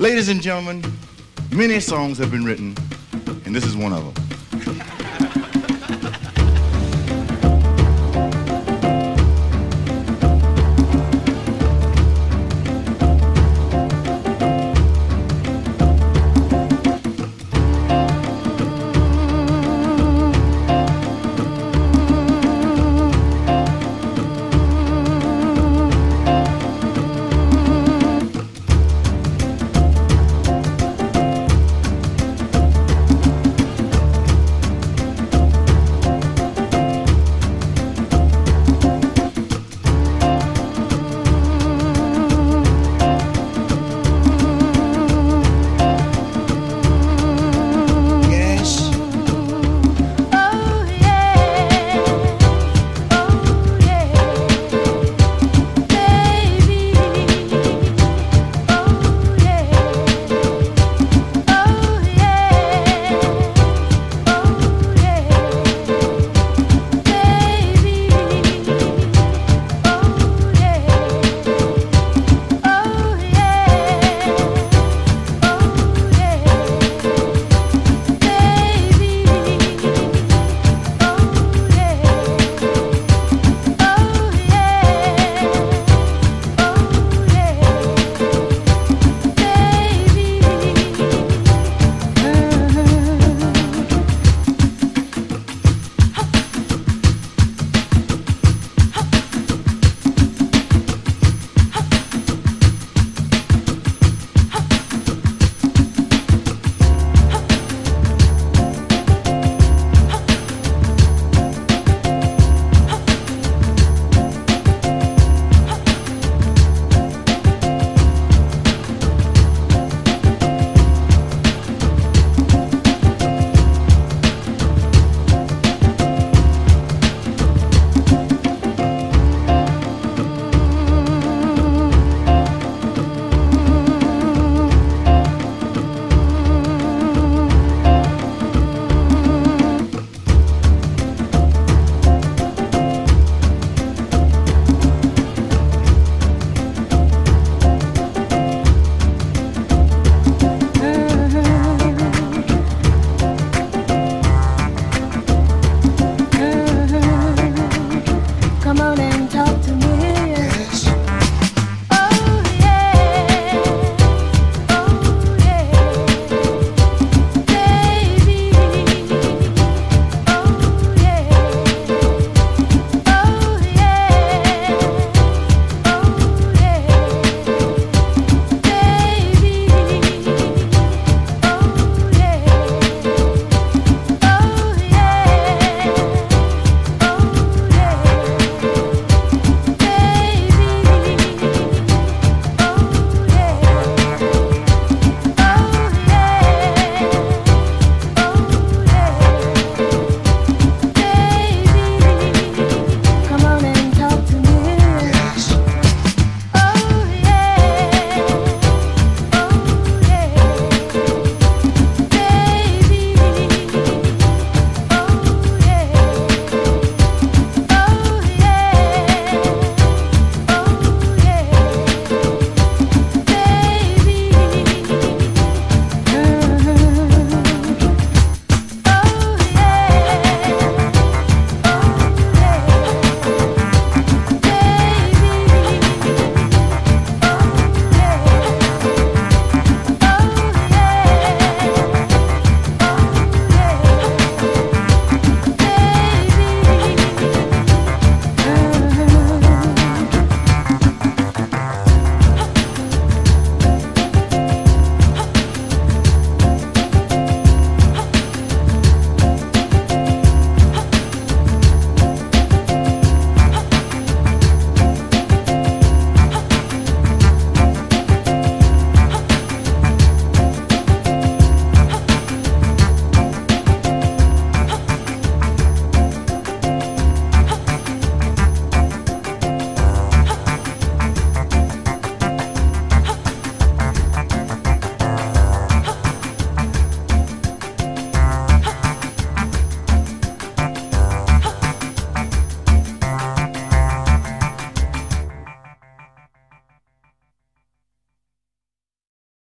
Ladies and gentlemen, many songs have been written, and this is one of them.